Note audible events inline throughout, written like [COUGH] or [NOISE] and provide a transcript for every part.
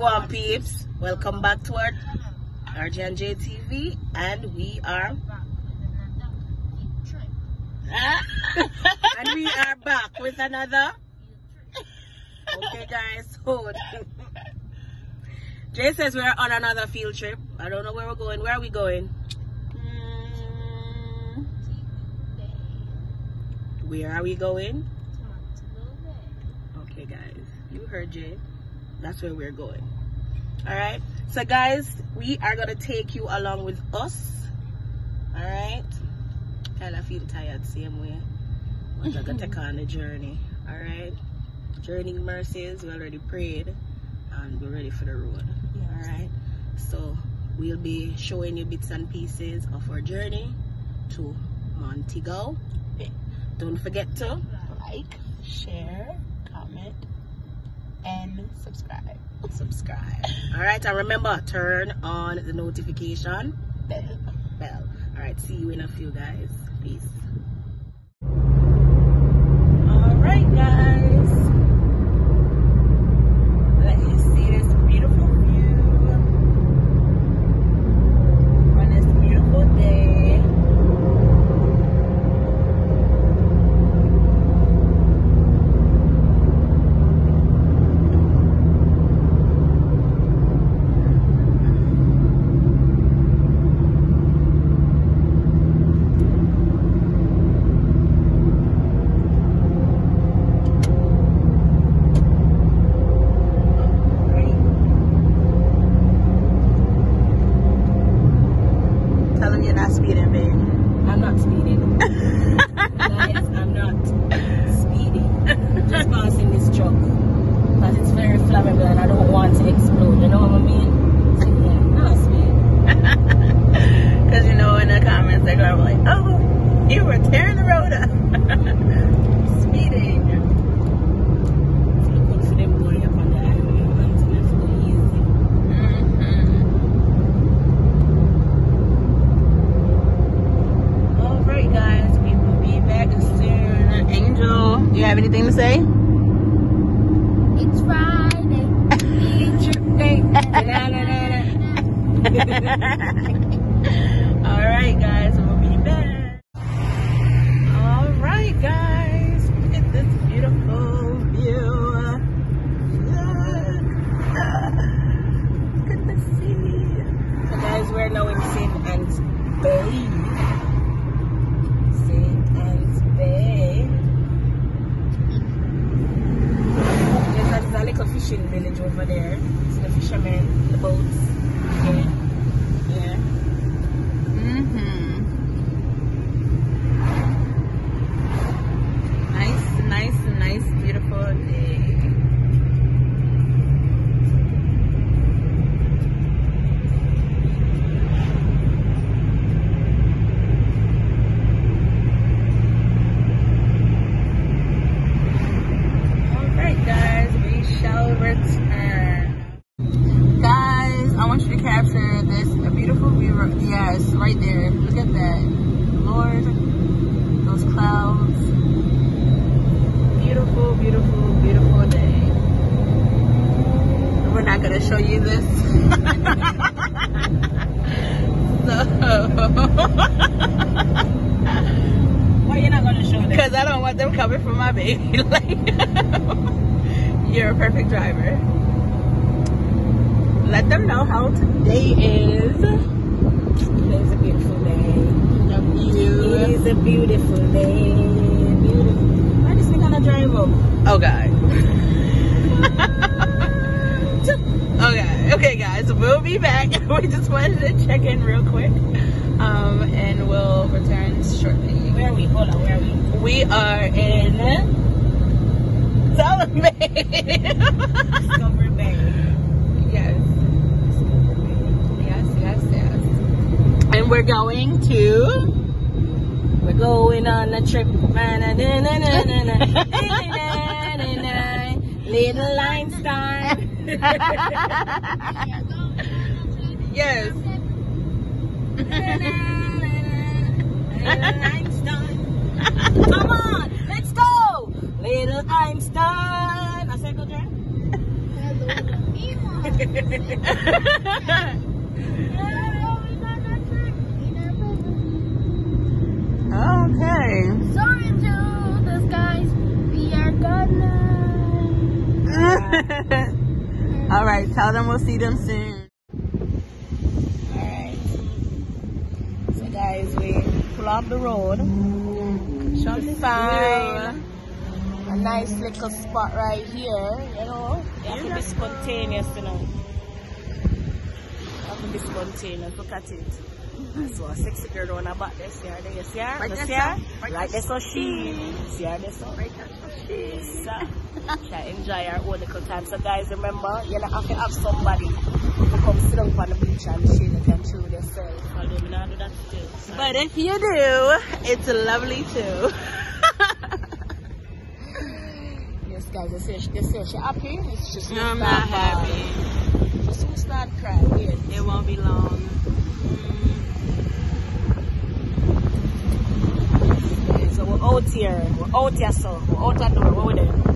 peeps? Welcome back to our RJ and J TV, and we are and we are back with another. Okay, guys, hold. Jay says we're on another field trip. I don't know where we're going. Where are we going? Mm. Where are we going? Okay, guys, you heard Jay. That's where we're going. All right. So, guys, we are gonna take you along with us. All right. Kind of feel tired, same way. We're gonna take on the journey. All right. journey mercies. We already prayed, and we're ready for the road. All right. So we'll be showing you bits and pieces of our journey to Montego. Don't forget to Like, share, comment, and subscribe. subscribe. All right, and remember, turn on the notification Bell. bell. All right, see you in a few, guys. Peace. All right, guys. Let you see this beautiful view on this beautiful day. Right. Tell them you're not speeding, babe. I'm not speeding. [LAUGHS] Guys, I'm not speeding. Just passing this truck. Because it's very flammable and I don't want to explode. You know what I mean? So, yeah, not speeding. [LAUGHS] Because you know in the comments they're going to be like, oh, you were tearing the road up. [LAUGHS] Speeding. It's good for them going up on the highway. and It's nice and easy. Mhm. All right, guys, we will be back soon. Angel, do you have anything to say? It's Friday. [LAUGHS] All right, guys, fishing village over there. It's the fishermen, the boats. Yeah. Yeah. Mm-hmm. Nice, nice, nice, beautiful day. Alright guys, we shall return. Guys, I want you to capture this a beautiful view. ri- Yes, right there. Look at that. Lord, those clouds. Beautiful, beautiful, beautiful day. We're not gonna show you this. [LAUGHS] Why you not gonna show them? Because I don't want them coming for my baby. [LAUGHS] like, you're a perfect driver. Let them know how today is. Today's a beautiful day. The. It is a beautiful day. Beautiful. Why is we gonna drive up? Oh god. [LAUGHS] okay, guys, we'll be back. we just wanted to check in real quick. Um, and we'll return shortly. Where are we? Hold on, where are we? We are in Bay. Bay. yes, yes, yes, yes. And we're going to We're going on a trip. Little Einstein. [LAUGHS] yes. Little Einstein. Come on, let's go. Little Einstein. I said go drive. me one. Yeah, we got that trick. You never Okay. Soar into the skies. We are gonna. [LAUGHS] All right. Tell them we'll see them soon. Alright. So guys, we pull off the road. Should be fine. A nice little spot right here, you know. You have to be spontaneous, you know. You have to be spontaneous. Look at it. That's what a sexy girl on about this here. There you see her? Right You there, see sir. her? Right Right there. there, so she. See her there, so right there, so she. [LAUGHS] She enjoy her own little time. So guys, remember, you don't have to have somebody to come sit down on the beach and chill. You can chill yourself. Although we not do that still. So. But if you do, it's lovely too. [LAUGHS] Yes, guys, they say, they say she happy. It's just No, I'm not happy. Just who start crying. Yes. It won't be long. Mm. So we're out here. We're out here, so we're out at the door. Where we there?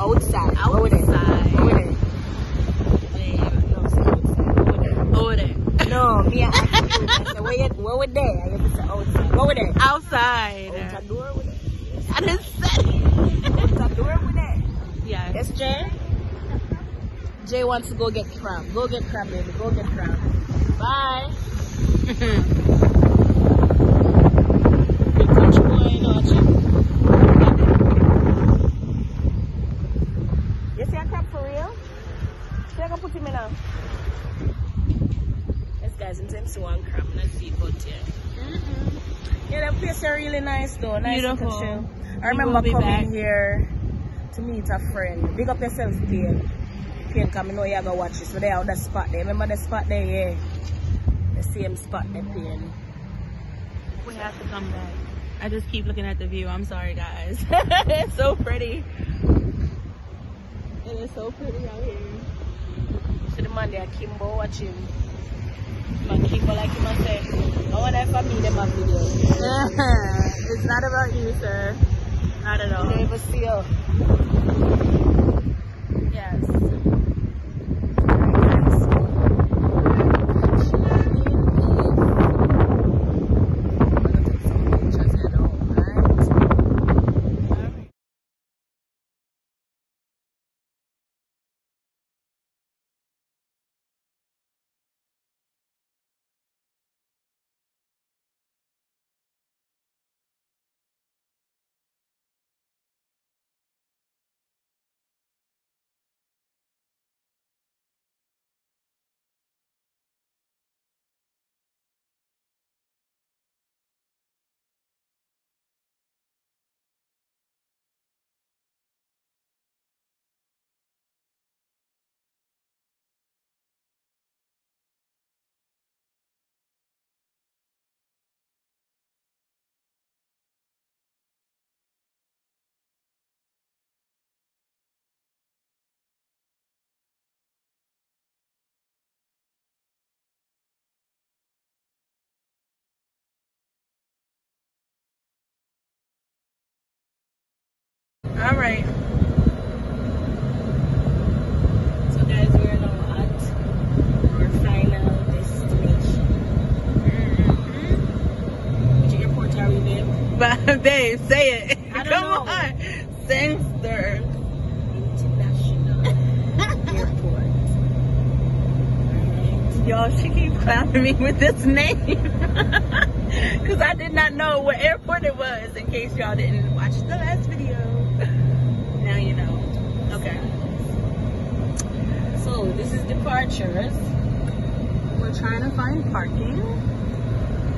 Outside. Where we there? Outside. Where we there? No, say outside. Where we there? Over there. No, me. I where, you, where we there? And you say outside. Where we there? Outside. Outside door, we there. I didn't say it. Outside door, we there. Yeah. Yes, Jay? Jay wants to go get crab. Go get crab, baby. Go get crab. Bye. [LAUGHS] Big country boy, you know what you- You see a crab for real? Should I go put him in now? Yes, guys, in terms of one crab, let's see but here. Yeah, the place is really nice though. Nice Beautiful. chill. I remember coming back. here to meet a friend. Big up yourself, Payne. Payne, come, I know you're going to watch this. So they out the spot there. Remember the spot there? Yeah. The same spot there, Payne. We have to come back. I just keep looking at the view. I'm sorry, guys. [LAUGHS] it's so pretty. It is so pretty out here. So the man there, Kimbo, watching. Man, Kimbo, like him, I say, I want that for me, them have videos. [LAUGHS] it's not about you, sir. Not at You all. never see her. All right. So guys, we're now at our final destination. Which airport are we, babe? But [LAUGHS] babe, say it. I don't Come know. on. Sangster. International [LAUGHS] Airport. Alright. Y'all, she keeps clowning me with this name. [LAUGHS] Because I did not know what airport it was in case y'all didn't watch the last video. Now you know. Okay. So this is departures. We're trying to find parking.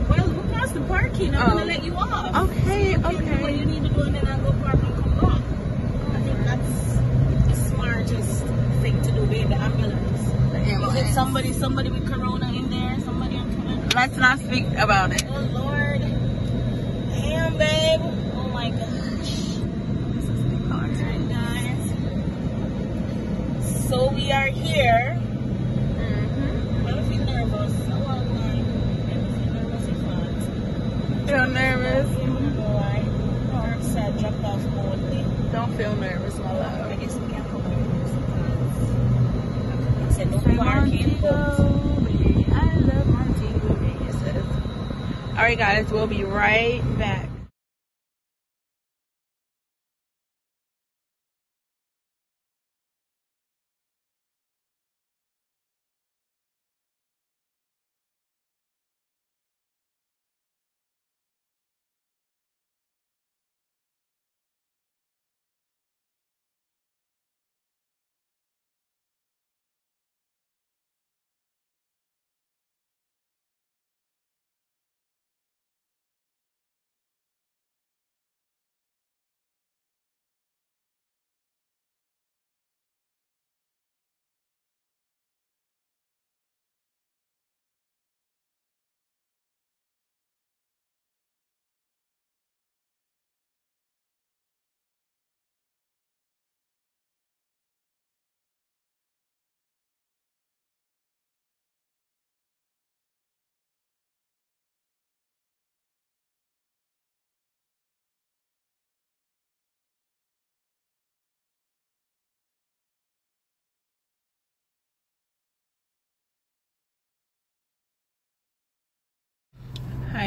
Well, look past the parking. I'm Oh. gonna let you off. Okay, You do what you need to do and then I'll go park and come back. I think that's the smartest thing to do, babe, the ambulance. Is it somebody somebody with corona in there? Somebody on corona? Let's not speak about it. Oh Lord. Damn babe. Oh my gosh. Alright guys. So we are here. Mm-hmm. I don't feel nervous. I won't lie. I don't feel nervous. Feel nervous? Why? Park said dropped off boldly. Don't feel nervous, my I love. guess we can't come over said no parking. but- Montego Bay. I love Montego Bay. All right, guys, we'll be right back.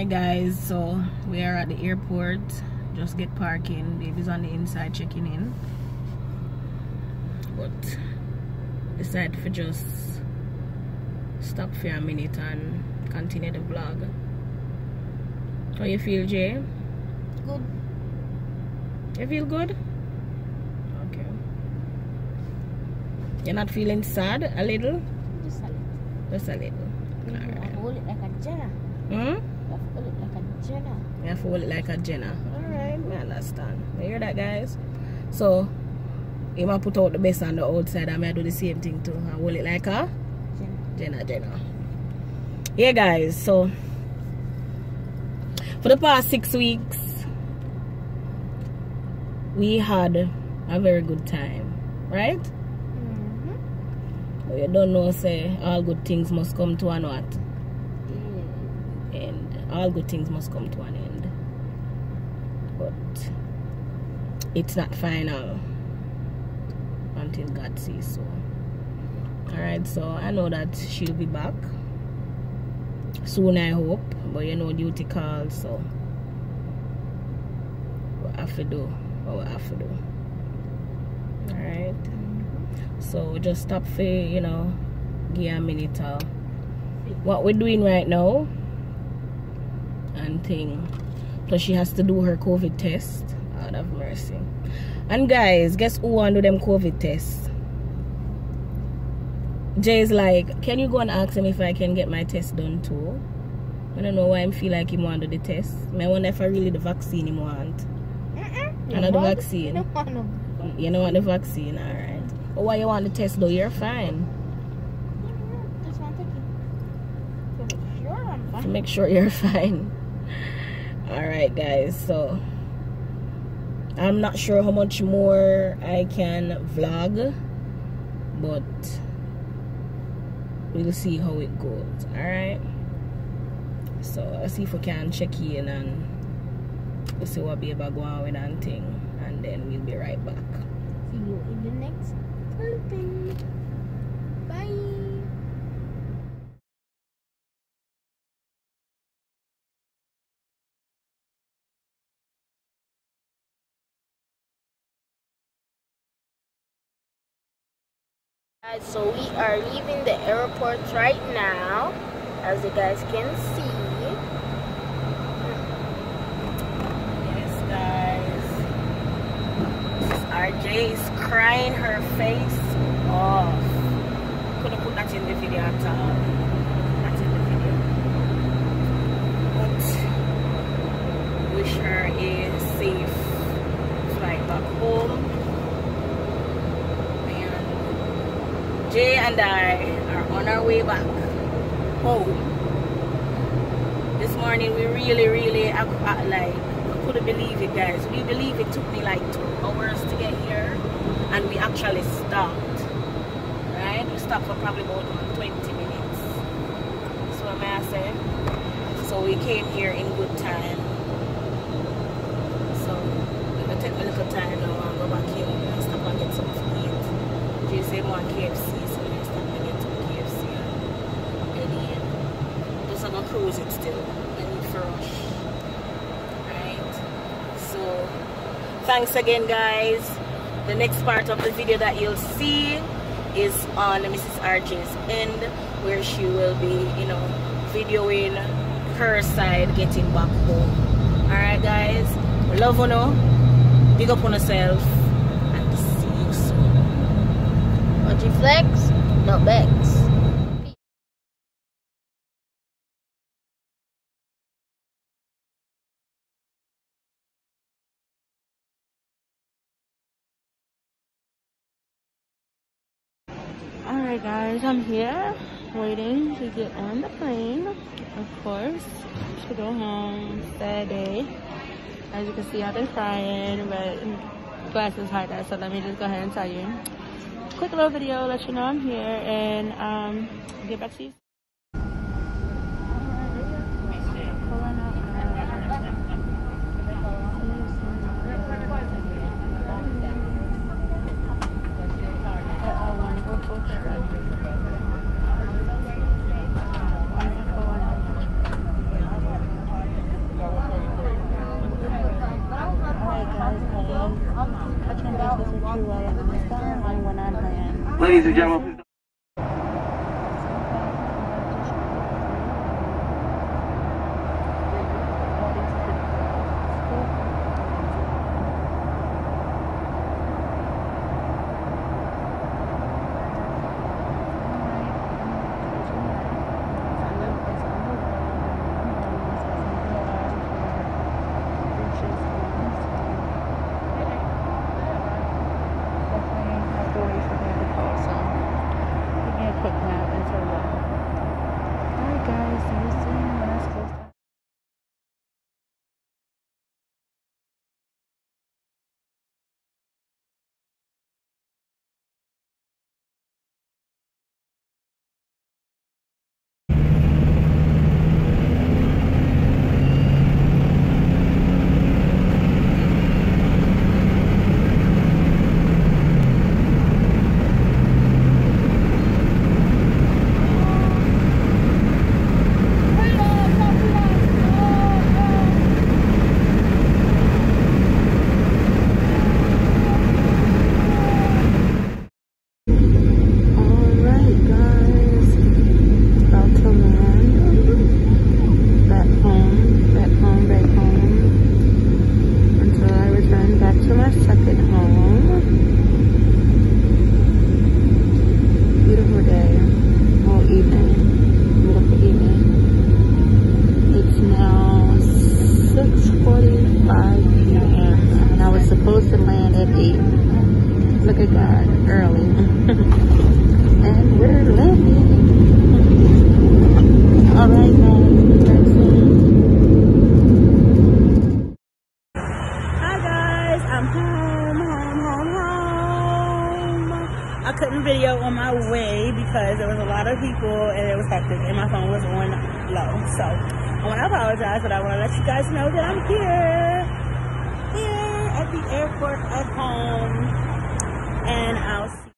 Hi guys, so we are at the airport. Just get parking. Baby's on the inside checking in. But decided for just stop for a minute and continue the vlog. How you feel, Jay? Good. You feel good? Okay. You're not feeling sad a little? Just a little. Just a little. You Alright. hold it like a Jenna. Hmm? You hold it like a Jenna. To hold it like a Jenna. Alright, I understand. You hear that, guys? So, you might put out the best on the outside. I might do the same thing too. I hold it like a Jenna. Jenna, Jenna. Yeah, guys. So, for the past six weeks, we had a very good time, right? Mm-hmm. You don't know, say, all good things must come to an end. And all good things must come to an end. But it's not final until God says so. Alright, so I know that she'll be back soon, I hope. But you know, duty calls, so we have to do what have to do. Alright, so just stop for you know, give a minute of what we're doing right now and thing. Plus she has to do her COVID test. God have mercy. And guys, guess who want to do them COVID tests? Jay's like, can you go and ask him if I can get my test done too? I don't know why I feel like he want to do the test. I wonder if I really the vaccine he want. Mm-mm. Another You vaccine. [LAUGHS] You don't want no You know want the vaccine, alright. But why you want the test though? You're fine. To keep. So sure, I'm to fine. make sure you're [LAUGHS] fine. Alright, guys, so I'm not sure how much more I can vlog, but we'll see how it goes. Alright, so let's see if we can check in and we'll see what baby go on with and thing, and then we'll be right back. See you in the next clipping. Bye. So we are leaving the airport right now, as you guys can see. Yes, guys. RJ is crying her face off. Couldn't put that in the video at all. That's in the video. But wish her a safe flight back home. And Jay and I are on our way back home. This morning we really really I, I, like I couldn't believe it guys. We believe it took me like two hours to get here and we actually stopped. Right? We stopped for probably about 20 minutes. So what may I say so we came here in good time. So we're gonna take a little time now and go back in and stop and get some Jay said one KFC so we're gonna stop and get cruising still. I need rush. Right? So thanks again guys. The next part of the video that you'll see is on Mrs. RJ's end where she will be, you know, videoing her side getting back home. Alright guys. Love you know. Big up on yourself. And see you soon. Flex, no bex. Guys, I'm here waiting to get on the plane, of course, to go home Saturday. As you can see, I've been crying, but class is harder, so let me just go ahead and tell you. Quick little video, let you know I'm here, and um, get back to you. Ladies and people and it was hectic and my phone was on low. So I want to apologize, but I want to let you guys know that I'm here, here at the airport at home, and I'll.